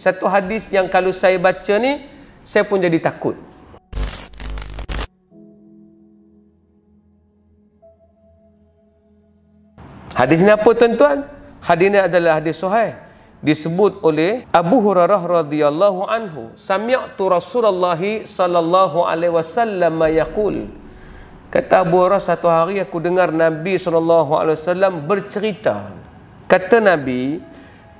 Satu hadis yang kalau saya baca ni, saya pun jadi takut. Hadis ni apa tuan-tuan? Hadis ni adalah hadis sahih. Disebut oleh Abu Hurairah radhiyallahu anhu, "Sami'tu Rasulullah sallallahu alaihi wasallam yaqul" Kata Abu Hurairah satu hari aku dengar Nabi sallallahu alaihi wasallam bercerita. Kata Nabi,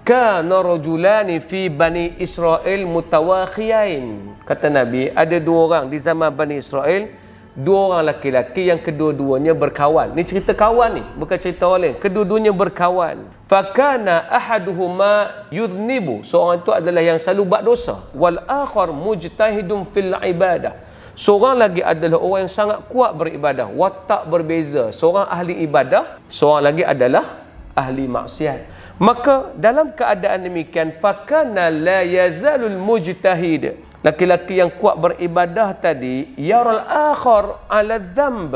"Kana rajulani fi Bani Israel mutawakhiyain." Kata Nabi, ada dua orang di zaman Bani Israel dua orang laki-laki yang kedua-duanya berkawan. Ni cerita kawan ni, bukan cerita orang lain. Kedua-duanya berkawan. Fakana ahaduhuma yudhnibu. Seorang itu adalah yang selalu buat dosa. Wal akhar mujtahidun fil ibadah. Seorang lagi adalah orang yang sangat kuat beribadah. Watak berbeza. Seorang ahli ibadah, seorang lagi adalah ahli maksiat. Maka dalam keadaan demikian, fakana la yazalul mujtahid. Laki-laki yang kuat beribadah tadi yaral akhar ala dhanb.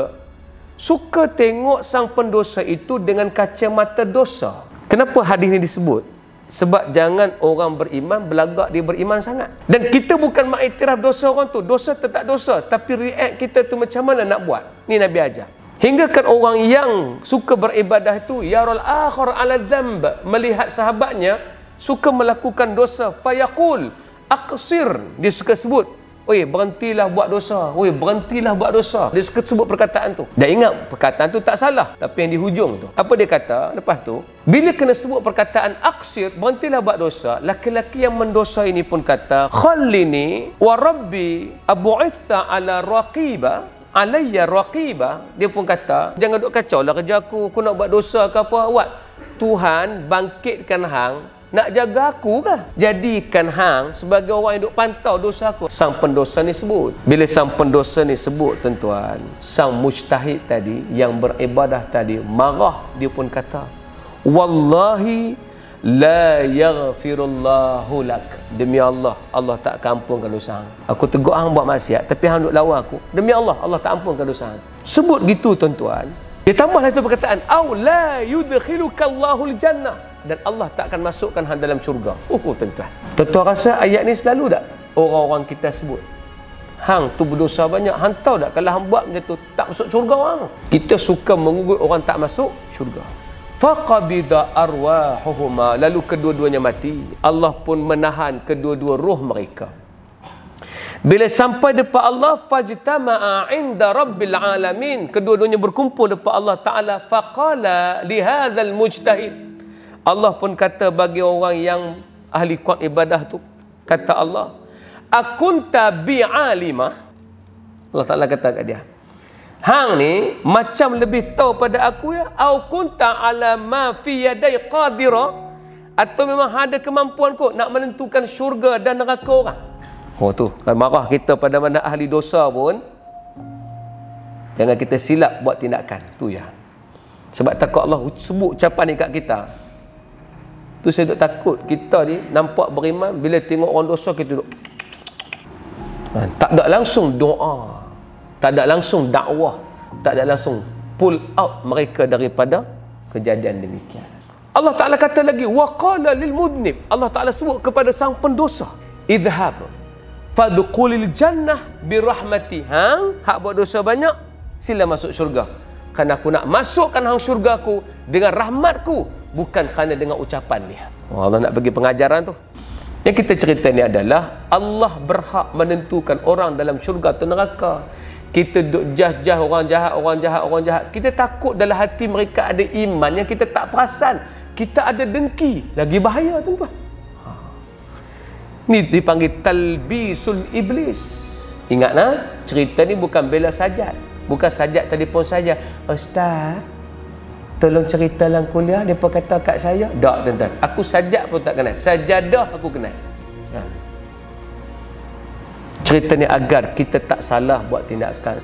Suka tengok sang pendosa itu dengan kacamata dosa. Kenapa hadis ini disebut? Sebab jangan orang beriman belagak dia beriman sangat. Dan kita bukan mengiktiraf dosa orang tu. Dosa tetap dosa tapi react kita tu macam mana nak buat? Ni nabi ajar hingga kan orang yang suka beribadah itu yaral akhar ala dhanb melihat sahabatnya suka melakukan dosa fayaqul aqsir dia suka sebut Oi, berhentilah buat dosa. Oi, berhentilah buat dosa. Dia suka sebut perkataan tu. Dan ingat, perkataan tu tak salah. Tapi yang di hujung tu. Apa dia kata? Lepas tu, bila kena sebut perkataan aksir, berhentilah buat dosa, laki-laki yang mendosa ini pun kata, Khallini wa rabbi abu'itha ala raqiba alayya raqiba. Dia pun kata, jangan duk kacau lah kerja aku. Aku nak buat dosa ke apa. Buat. Tuhan bangkitkan hang nak jaga aku kah? Jadikan hang sebagai orang yang duk pantau dosa aku. Sang pendosa ni sebut. Bila sang pendosa ni sebut tuan-tuan, sang mujtahid tadi yang beribadah tadi marah dia pun kata, "Wallahi la yaghfirullahu lak." Demi Allah, Allah tak ampunkan dosa hang. Aku tegur hang buat maksiat, tapi hang duk lawan aku. Demi Allah, Allah tak ampunkan dosa hang. Sebut gitu tuan-tuan. Dia tambah lagi perkataan, "Au la yudkhilukallahu al-jannah." dan Allah tak akan masukkan hang dalam syurga. Oh, oh tuan-tuan. Tuan-tuan rasa ayat ni selalu tak orang-orang kita sebut? Hang tu berdosa banyak. Hang tahu tak kalau hang buat macam tu tak masuk syurga orang. Kita suka mengugut orang tak masuk syurga. Faqabida arwahuhuma. Lalu kedua-duanya mati. Allah pun menahan kedua-dua roh mereka. Bila sampai depan Allah fajtama'a 'inda rabbil alamin. Kedua-duanya berkumpul depan Allah taala. Faqala li hadzal mujtahid. Allah pun kata bagi orang yang ahli kuat ibadah tu kata Allah akunta bi'alima Allah Taala kata kat dia hang ni macam lebih tahu pada aku ya. Au kunta ala ma fi yadai qadira. Atau memang ada kemampuan kau nak menentukan syurga dan neraka orang. Oh tu. Kalau marah kita pada mana ahli dosa pun jangan kita silap buat tindakan. Tu ya. Sebab takut Allah sebut ucapan ni kat kita. Tu saya duk takut kita ni nampak beriman bila tengok orang dosa kita duk ha, tak ada langsung doa. Tak ada langsung dakwah. Tak ada langsung pull out mereka daripada kejadian demikian. Allah Taala kata lagi waqala lil mudnib. Allah Taala sebut kepada sang pendosa, idhhab fadkhulil jannah bi rahmati. Hang hak buat dosa banyak, sila masuk syurga. Kerana aku nak masukkan hang syurga aku dengan rahmatku bukan kerana dengan ucapan dia. Oh, Allah nak bagi pengajaran tu. Yang kita cerita ni adalah Allah berhak menentukan orang dalam syurga atau neraka. Kita duk jah-jah orang jahat, orang jahat, orang jahat. Kita takut dalam hati mereka ada iman yang kita tak perasan. Kita ada dengki. Lagi bahaya tuan-tuan. Ha. Ni dipanggil talbisul iblis. Ingat nah, cerita ni bukan bela sajat. Bukan sajat telefon saja. Ustaz, tolong cerita dalam kuliah pun kata kat saya tak tuan-tuan aku sajak pun tak kenal sajadah aku kenal ha. Cerita ni agar kita tak salah buat tindakan